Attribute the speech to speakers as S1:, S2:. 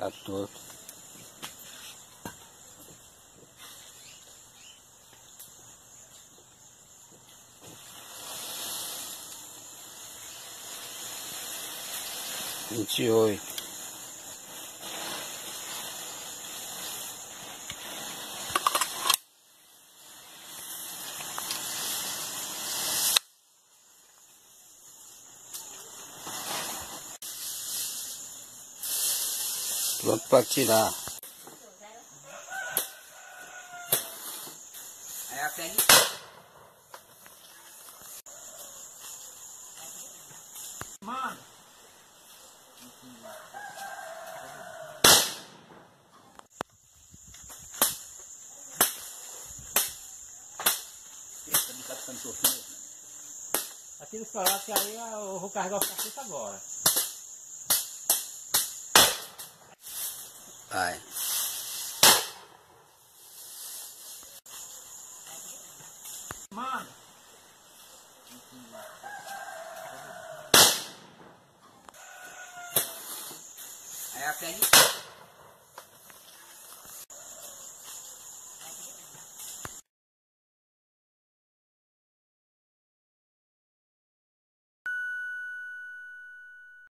S1: а тот. Ничего. Pronto para tirar.
S2: Aí a pele. Mano. Aquele estourado que aí eu vou carregar o cacete agora. Bye. Come on.